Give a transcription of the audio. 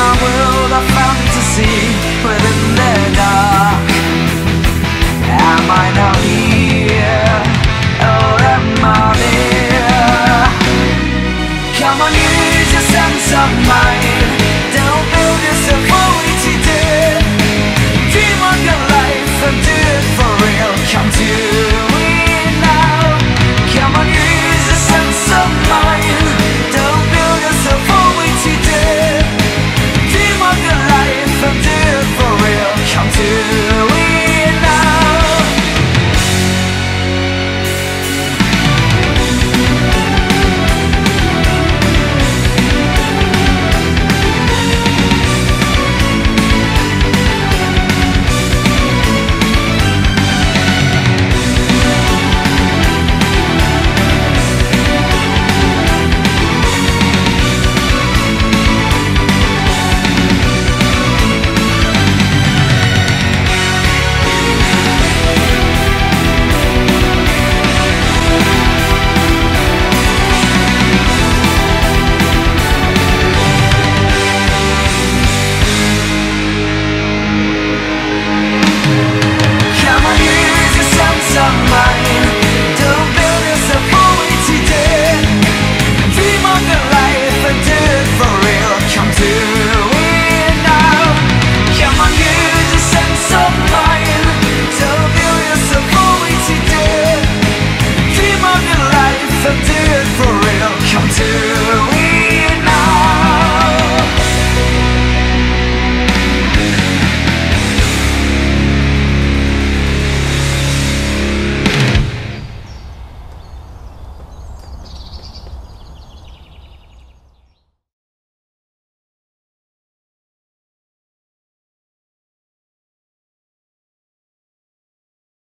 our world within the dark. Am I not